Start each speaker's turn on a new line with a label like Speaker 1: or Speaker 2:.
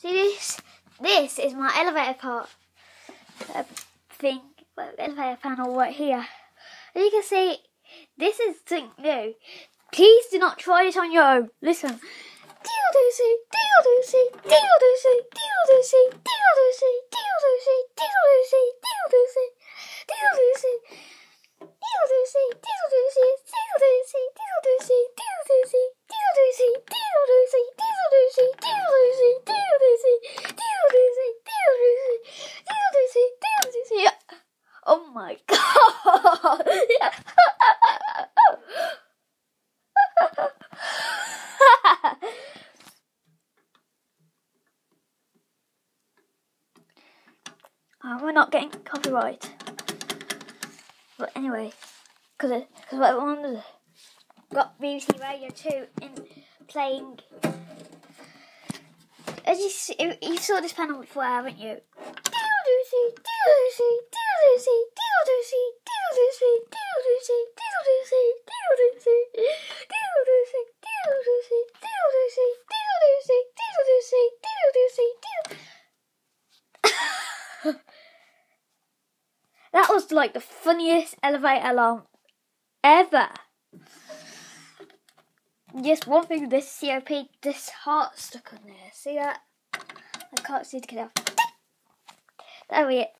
Speaker 1: See this? This is my elevator part uh, thing, elevator panel right here. As you can see, this is something new. Please do not try it on your own. Listen. DieselDucy, deal Lucy, deal Lucy, deal Lucy, deal Lucy, my god! Uh, we're not getting copyright. But anyway, because because what one got BBC Radio 2 in playing. As you see, you saw this panel before, haven't you? Deal Lucy, That was like the funniest elevator alarm ever. Just one thing, this COP, this heart stuck on there. See that? I can't see to get out. There we go.